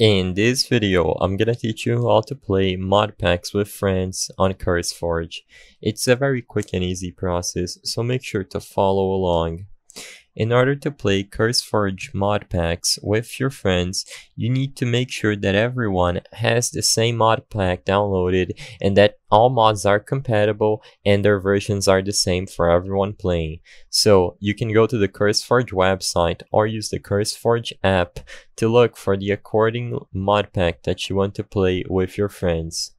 In this video, I'm gonna teach you how to play mod packs with friends on CurseForge. It's a very quick and easy process, so make sure to follow along. In order to play CurseForge mod packs with your friends, you need to make sure that everyone has the same mod pack downloaded and that all mods are compatible and their versions are the same for everyone playing. So you can go to the CurseForge website or use the CurseForge app to look for the according mod pack that you want to play with your friends.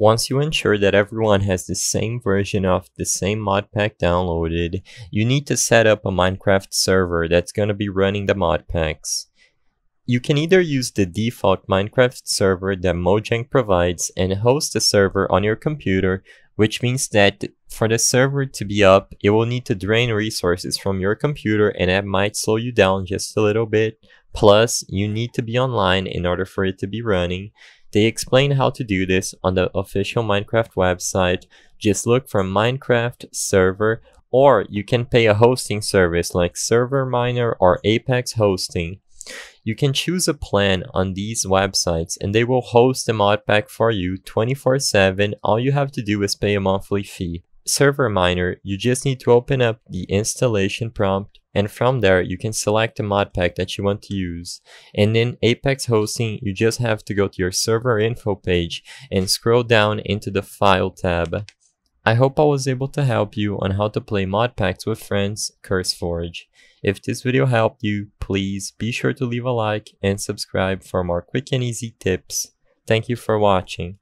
Once you ensure that everyone has the same version of the same mod pack downloaded, you need to set up a Minecraft server that's going to be running the mod packs. You can either use the default Minecraft server that Mojang provides and host the server on your computer, which means that for the server to be up, it will need to drain resources from your computer and that might slow you down just a little bit. Plus, you need to be online in order for it to be running. They explain how to do this on the official Minecraft website. Just look for Minecraft server or you can pay a hosting service like Server Miner or Apex Hosting. You can choose a plan on these websites and they will host the mod pack for you 24-7. All you have to do is pay a monthly fee. Server Miner, you just need to open up the installation prompt and from there you can select the mod pack that you want to use. And in Apex Hosting, you just have to go to your server info page and scroll down into the file tab. I hope I was able to help you on how to play mod packs with friends CurseForge. If this video helped you, please be sure to leave a like and subscribe for more quick and easy tips. Thank you for watching.